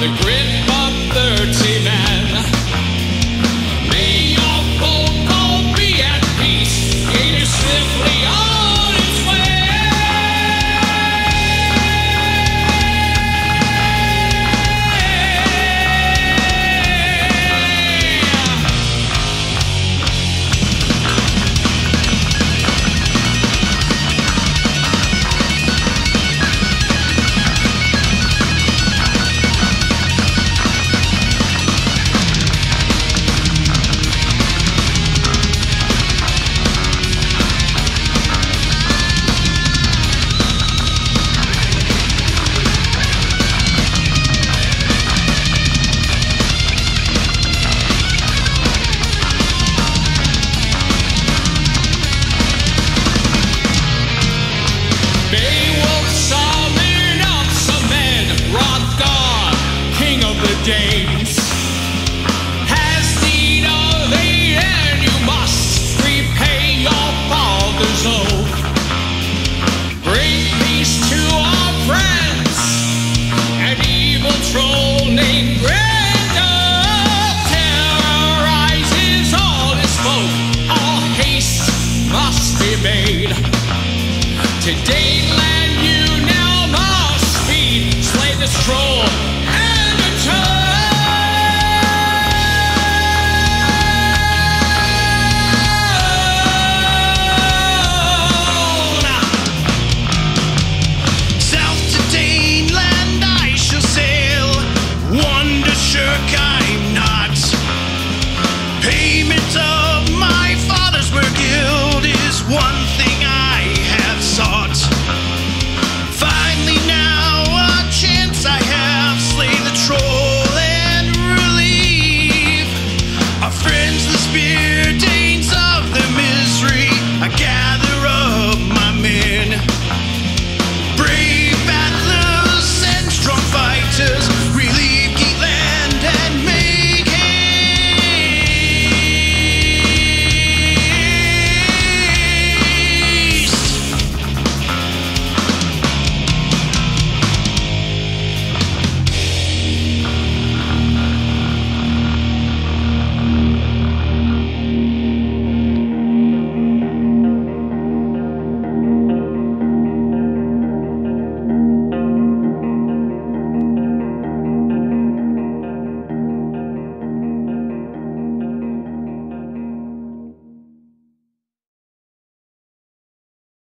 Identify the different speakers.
Speaker 1: The grid.